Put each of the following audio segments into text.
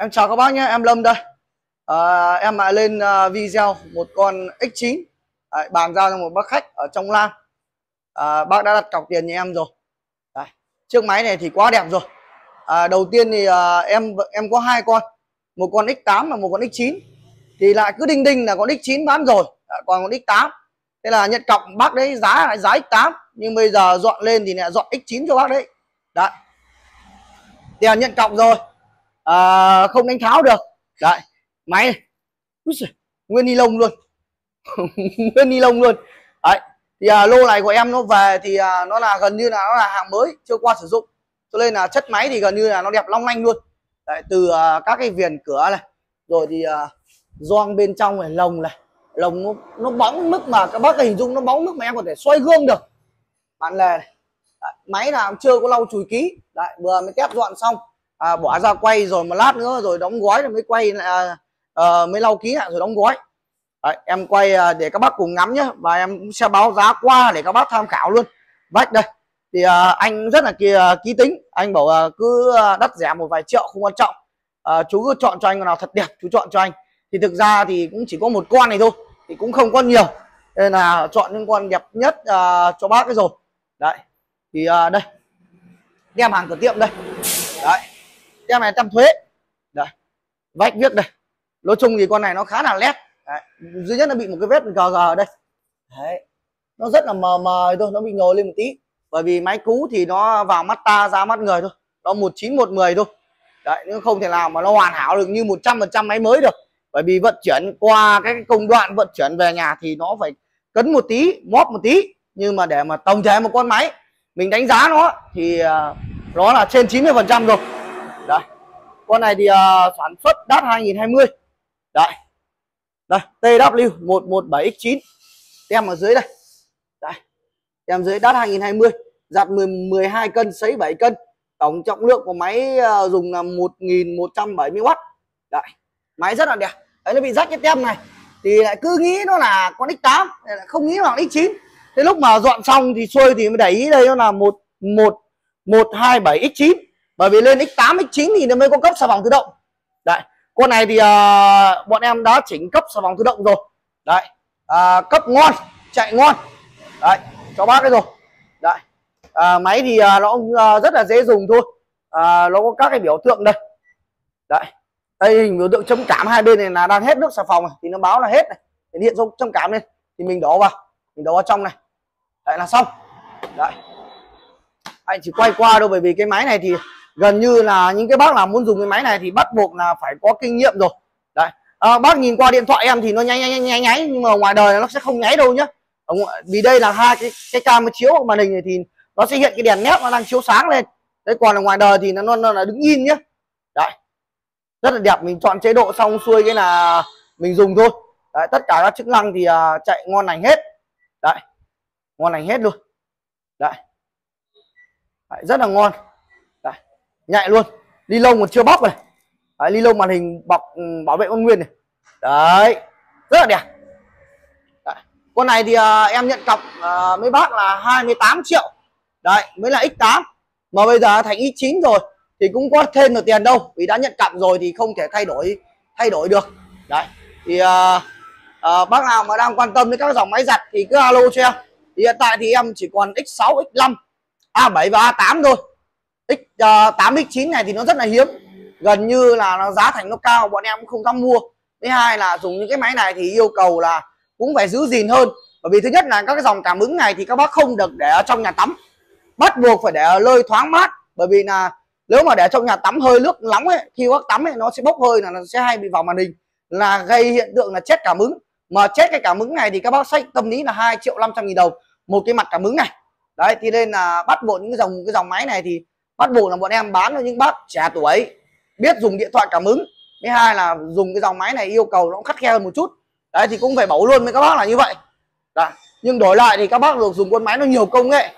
Em chào các bác nhé, em Lâm đây. À, em lại lên à, video một con X9 à, bàn giao cho một bác khách ở trong Lam. À, bác đã đặt cọc tiền nhà em rồi. à, chiếc máy này thì quá đẹp rồi. À, đầu tiên thì à, em em có hai con, một con X8 và một con X9. Thì lại cứ đinh đinh là con X9 bán rồi, à, còn con X8. Thế là nhận cọc bác đấy giá lại giá X8, nhưng bây giờ dọn lên thì lại dọn X9 cho bác đấy. Đấy. Tiền nhận cọc rồi à, không đánh tháo được. Đấy máy này. nguyên ni lông luôn. Nguyên ni lông luôn. Đấy thì à, lô này của em nó về thì à, nó là gần như là nó là hàng mới chưa qua sử dụng. Cho nên là chất máy thì gần như là nó đẹp long lanh luôn. Đấy, từ à, các cái viền cửa này rồi thì à, gioăng bên trong này lồng này. Lồng nó, nó bóng mức mà các bác hình dung nó bóng mức mà em có thể xoay gương được. Bạn lề này. Đấy, máy là chưa có lau chùi ký đấy vừa mới tép dọn xong à, bỏ ra quay rồi một lát nữa rồi đóng gói rồi mới quay à, à, mới lau ký lại rồi đóng gói. Đấy, em quay à, để các bác cùng ngắm nhé và em sẽ báo giá qua để các bác tham khảo luôn. Vách đây thì à, anh rất là kì, à, ký tính. Anh bảo à, cứ à, đắt rẻ một vài triệu không quan trọng. À, chú cứ chọn cho anh nào thật đẹp chú chọn cho anh. Thì thực ra thì cũng chỉ có một con này thôi thì cũng không có nhiều. Nên là chọn những con đẹp nhất à, cho bác cái rồi. Đấy thì à, đây. Đem hàng cửa tiệm đây tem này trăm thuế. Đây, vách viết đây. Nói chung thì con này nó khá là lét. Đấy. duy nhất là bị một cái vết gờ gờ ở đây. Đấy, nó rất là mờ mờ thôi, nó bị nhồi lên một tí. Bởi vì máy cũ thì nó vào mắt ta ra mắt người thôi. Nó một chín một mười thôi. Đấy nhưng không thể nào mà nó hoàn hảo được như một trăm phần trăm máy mới được. Bởi vì vận chuyển qua cái công đoạn vận chuyển về nhà thì nó phải cấn một tí, móp một tí. Nhưng mà để mà tổng thể một con máy, mình đánh giá nó thì à, nó là trên 90 phần trăm rồi con này thì uh, sản xuất đắt 2020 đấy. Đây TW 117X9 tem ở dưới đây. Đây. Tem dưới đắt 2020 giặt 10, 12 cân sấy 7 cân. Tổng trọng lượng của máy uh, dùng là 1170W đấy. Máy rất là đẹp. Đấy nó bị rách cái tem này. Thì lại cứ nghĩ nó là con X8 lại không nghĩ là con X9 thế lúc mà dọn xong thì xuôi thì mới để ý đây nó là một một một hai bảy x 9 bởi vì lên x8 x9 thì nó mới có cấp xà phòng tự động. Đấy con này thì uh, bọn em đã chỉnh cấp xà phòng tự động rồi. Đấy uh, cấp ngon chạy ngon. Đấy cho bác cái rồi. Đấy uh, máy thì uh, nó uh, rất là dễ dùng thôi. Uh, nó có các cái biểu tượng đây. Đấy đây hình biểu tượng chấm cảm hai bên này là đang hết nước xà phòng này. thì nó báo là hết này. Hiện hiện chấm cảm lên thì mình đổ vào mình đổ vào trong này. Đấy là xong. Đấy. Anh chỉ quay qua đâu bởi vì cái máy này thì gần như là những cái bác nào muốn dùng cái máy này thì bắt buộc là phải có kinh nghiệm rồi. Đấy. À, bác nhìn qua điện thoại em thì nó nháy nháy nháy nháy nhưng mà ngoài đời nó sẽ không nháy đâu nhá. Vì đây là hai cái cái cam chiếu màn hình này thì nó sẽ hiện cái đèn nét nó đang chiếu sáng lên. Đấy còn ở ngoài đời thì nó, nó, là đứng in nhá. Đấy. Rất là đẹp mình chọn chế độ xong xuôi cái là mình dùng thôi. Đấy, tất cả các chức năng thì uh, chạy ngon lành hết. Đấy. Ngon lành hết luôn. Đấy, đấy rất là ngon nhẹ luôn. Ly lông còn chưa bóc này. Đấy, ly lông màn hình bọc ừ, bảo vệ con nguyên này. Đấy. Rất là đẹp. Đấy. con này thì uh, em nhận cọc uh, mấy bác là 28 triệu. Đấy mới là x8 mà bây giờ thành x9 rồi thì cũng có thêm được tiền đâu. Vì đã nhận cặp rồi thì không thể thay đổi thay đổi được. Đấy. Thì uh, uh, bác nào mà đang quan tâm đến các dòng máy giặt thì cứ alo cho em. Thì hiện tại thì em chỉ còn x6 x5 A7 và A8 thôi. X uh, 8 X9 này thì nó rất là hiếm. Gần như là nó giá thành nó cao bọn em cũng không dám mua. Thứ hai là dùng những cái máy này thì yêu cầu là cũng phải giữ gìn hơn. Bởi vì thứ nhất là các cái dòng cảm ứng này thì các bác không được để ở trong nhà tắm. Bắt buộc phải để ở nơi thoáng mát. Bởi vì là nếu mà để trong nhà tắm hơi nước nóng ấy khi bác tắm ấy nó sẽ bốc hơi là nó sẽ hay bị vào màn hình là gây hiện tượng là chết cảm ứng. Mà chết cái cảm ứng này thì các bác sách tâm lý là 2 triệu 500 nghìn đồng một cái mặt cảm ứng này. Đấy thì nên là bắt buộc những cái dòng cái dòng máy này thì bắt buộc là bọn em bán cho những bác trẻ tuổi. Biết dùng điện thoại cảm ứng. Thứ hai là dùng cái dòng máy này yêu cầu nó cũng khắt khe hơn một chút. Đấy, thì cũng phải bảo luôn với các bác là như vậy. Đã. nhưng đổi lại thì các bác được dùng con máy nó nhiều công nghệ.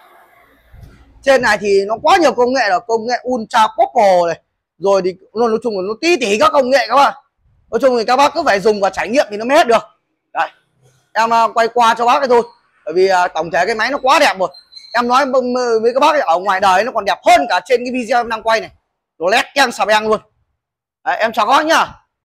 Trên này thì nó quá nhiều công nghệ là công nghệ ultra purple này. Rồi thì nói chung là nó tí tỉ các công nghệ các bạn nói chung thì các bác cứ phải dùng và trải nghiệm thì nó mới hết được. Đấy, em à, quay qua cho bác cái thôi. Bởi vì à, tổng thể cái máy nó quá đẹp rồi em nói với các bác ở ngoài đời nó còn đẹp hơn cả trên cái video em đang quay này. Đồ lét keng sà beng luôn. Đấy, em chào các bác nhá.